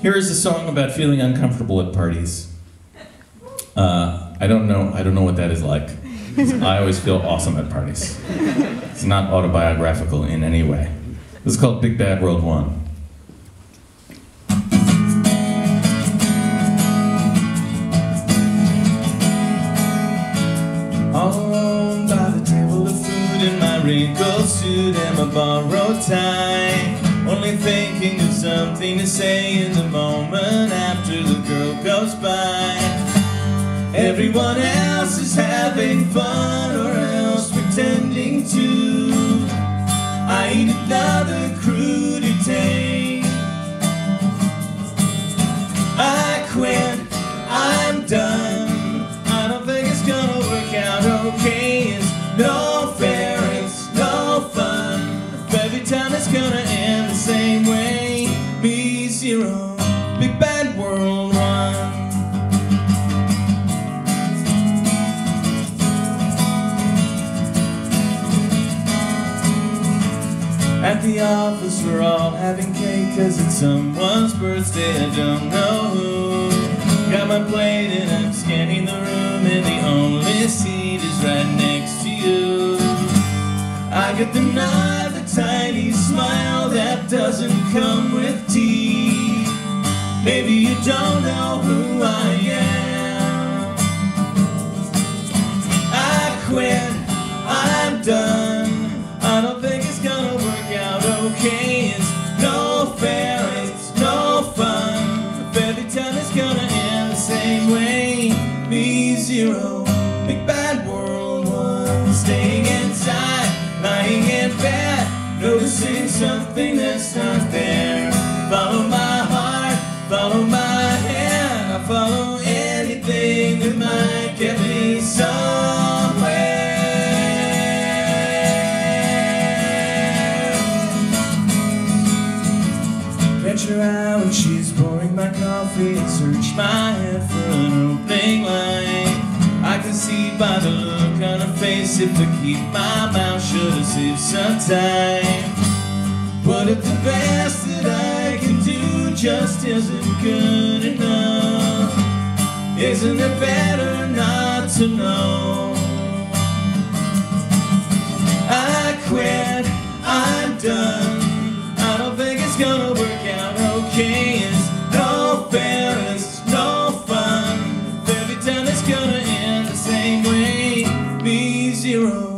Here is a song about feeling uncomfortable at parties. Uh, I don't know. I don't know what that is like. I always feel awesome at parties. It's not autobiographical in any way. This is called Big Bad World One. Alone by the table of food in my wrinkled suit and my borrowed tie. Only thinking of something to say in the moment after the girl goes by. Everyone else is having fun or else pretending to. I eat another At the office we're all having cake Cause it's someone's birthday, I don't know who. Got my plate and I'm scanning the room And the only seat is right next to you. I get the nod, the tiny smile That doesn't come with tea. Maybe you don't know who I am. I quit, It's no fair, it's no fun. Every time it's gonna end the same way. Me zero, big bad world one. Staying inside, lying in bed Noticing something that's not there and search my head for an opening line. I can see by the look on her face if I keep my mouth shut to save some time. But if the best that I can do just isn't good enough, isn't it better not to know? I quit, hero.